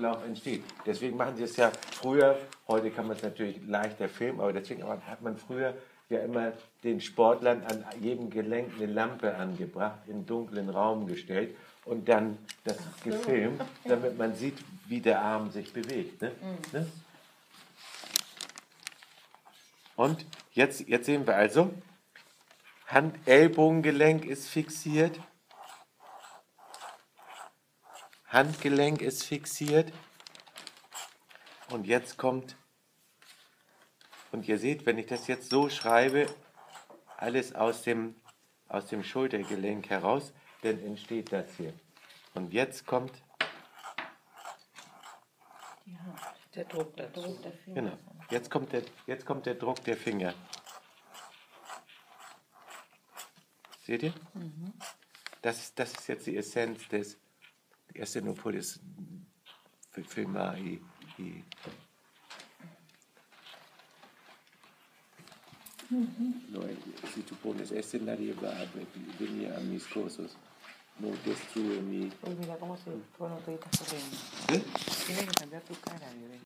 Lauf entsteht. Deswegen machen sie es ja früher, heute kann man es natürlich leichter filmen, aber deswegen hat man früher ja immer den Sportlern an jedem Gelenk eine Lampe angebracht, in dunklen Raum gestellt und dann das gefilmt, damit man sieht, wie der Arm sich bewegt. Ne? Mhm. Ne? Und jetzt, jetzt sehen wir also, Hand-Ellbogengelenk ist fixiert. Handgelenk ist fixiert. Und jetzt kommt, und ihr seht, wenn ich das jetzt so schreibe, alles aus dem, aus dem Schultergelenk heraus, dann entsteht das hier. Und jetzt kommt, Der Druck, der Druck der Finger. genau, jetzt kommt der, jetzt kommt der Druck der Finger. Seht ihr? Das, ist- das ist jetzt die Essenz des essa não pode filmar e, e... Uhum. No, é se tu pones esse nariz abre, é venha a mis coisas, não destrua mi... Uy, mira cómo se pone todita corriendo. correndo. Tienes que cambiar tu cara, bebé.